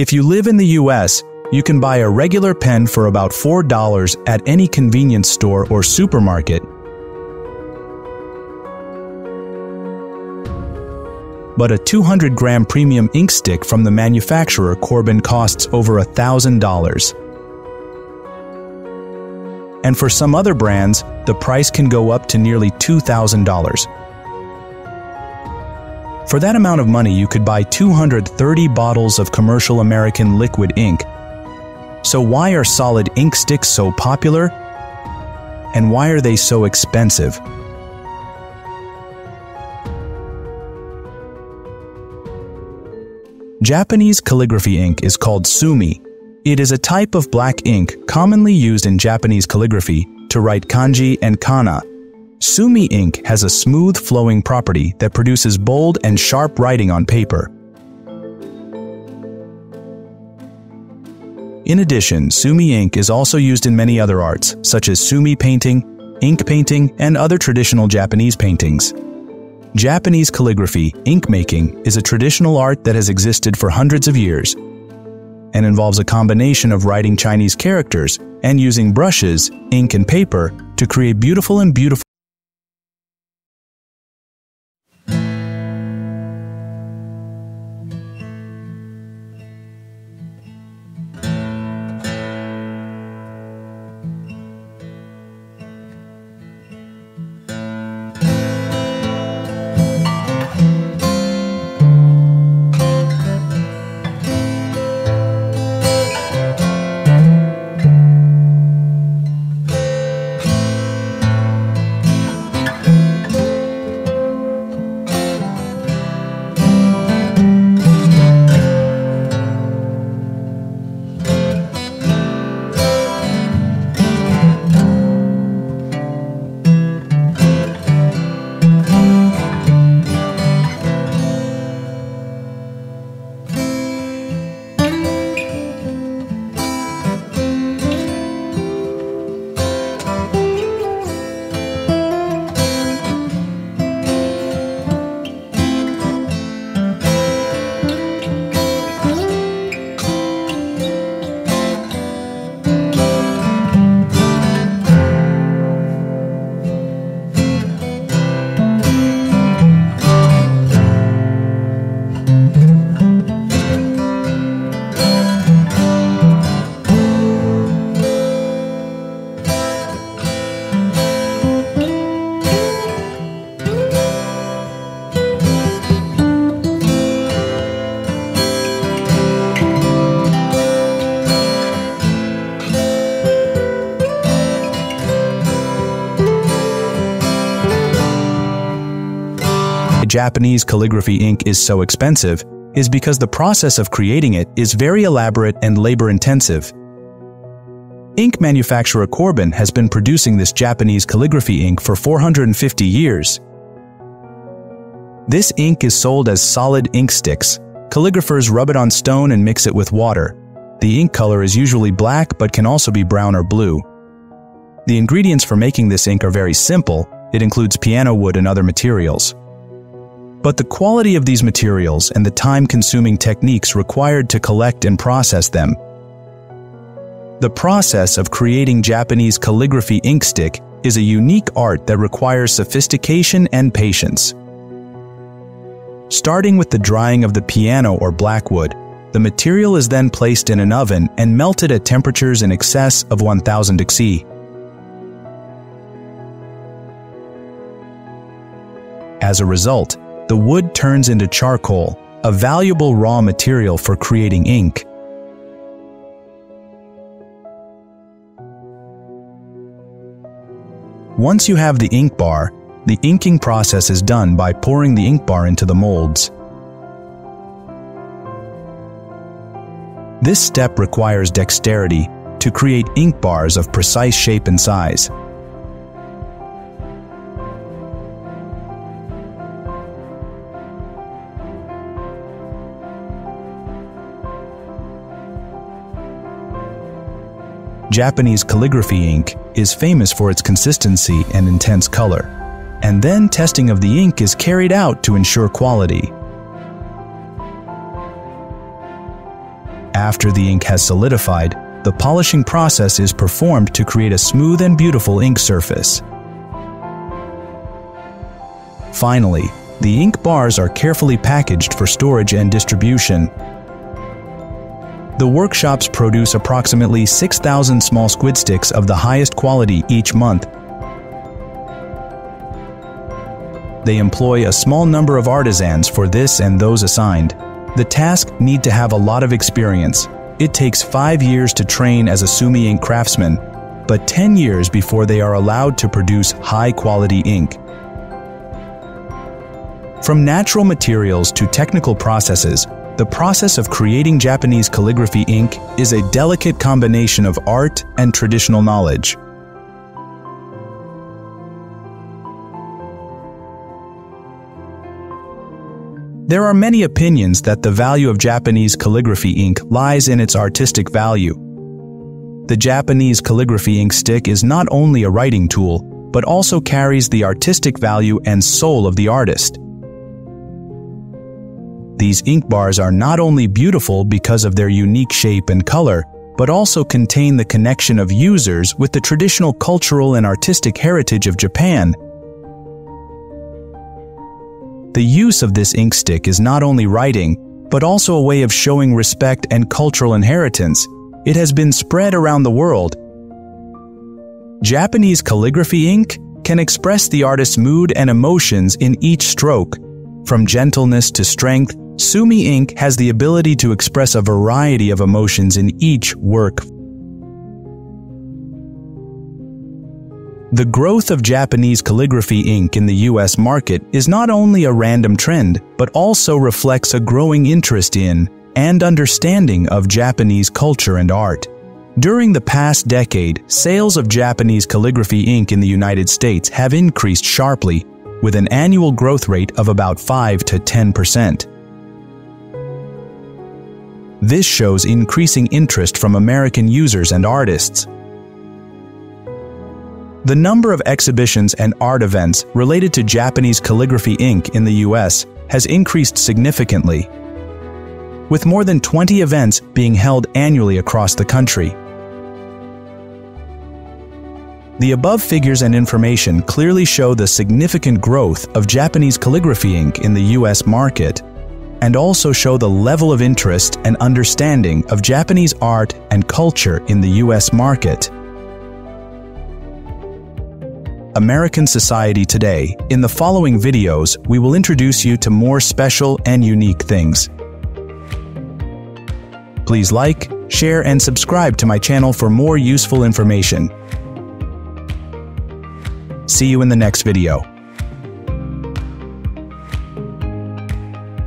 If you live in the US, you can buy a regular pen for about $4 at any convenience store or supermarket. But a 200 gram premium ink stick from the manufacturer Corbin costs over $1,000. And for some other brands, the price can go up to nearly $2,000. For that amount of money, you could buy 230 bottles of commercial American liquid ink. So why are solid ink sticks so popular? And why are they so expensive? Japanese calligraphy ink is called sumi. It is a type of black ink commonly used in Japanese calligraphy to write kanji and kana, Sumi ink has a smooth flowing property that produces bold and sharp writing on paper. In addition, Sumi ink is also used in many other arts, such as Sumi painting, ink painting, and other traditional Japanese paintings. Japanese calligraphy, ink making, is a traditional art that has existed for hundreds of years and involves a combination of writing Chinese characters and using brushes, ink, and paper to create beautiful and beautiful Japanese calligraphy ink is so expensive is because the process of creating it is very elaborate and labor-intensive. Ink manufacturer Corbin has been producing this Japanese calligraphy ink for 450 years. This ink is sold as solid ink sticks. Calligraphers rub it on stone and mix it with water. The ink color is usually black but can also be brown or blue. The ingredients for making this ink are very simple. It includes piano wood and other materials. But the quality of these materials and the time-consuming techniques required to collect and process them. The process of creating Japanese calligraphy ink stick is a unique art that requires sophistication and patience. Starting with the drying of the piano or blackwood, the material is then placed in an oven and melted at temperatures in excess of 1000 C. As a result, the wood turns into charcoal, a valuable raw material for creating ink. Once you have the ink bar, the inking process is done by pouring the ink bar into the molds. This step requires dexterity to create ink bars of precise shape and size. Japanese calligraphy ink is famous for its consistency and intense color, and then testing of the ink is carried out to ensure quality. After the ink has solidified, the polishing process is performed to create a smooth and beautiful ink surface. Finally, the ink bars are carefully packaged for storage and distribution. The workshops produce approximately 6,000 small squid sticks of the highest quality each month. They employ a small number of artisans for this and those assigned. The task need to have a lot of experience. It takes five years to train as a Sumi ink craftsman, but 10 years before they are allowed to produce high-quality ink. From natural materials to technical processes, the process of creating Japanese calligraphy ink is a delicate combination of art and traditional knowledge. There are many opinions that the value of Japanese calligraphy ink lies in its artistic value. The Japanese calligraphy ink stick is not only a writing tool, but also carries the artistic value and soul of the artist. These ink bars are not only beautiful because of their unique shape and color, but also contain the connection of users with the traditional cultural and artistic heritage of Japan the use of this ink stick is not only writing, but also a way of showing respect and cultural inheritance. It has been spread around the world. Japanese calligraphy ink can express the artist's mood and emotions in each stroke. From gentleness to strength, Sumi ink has the ability to express a variety of emotions in each work The growth of Japanese calligraphy ink in the US market is not only a random trend, but also reflects a growing interest in and understanding of Japanese culture and art. During the past decade, sales of Japanese calligraphy ink in the United States have increased sharply, with an annual growth rate of about 5 to 10%. This shows increasing interest from American users and artists, the number of exhibitions and art events related to Japanese calligraphy ink in the US has increased significantly, with more than 20 events being held annually across the country. The above figures and information clearly show the significant growth of Japanese calligraphy ink in the US market and also show the level of interest and understanding of Japanese art and culture in the US market. American Society Today, in the following videos, we will introduce you to more special and unique things. Please like, share, and subscribe to my channel for more useful information. See you in the next video.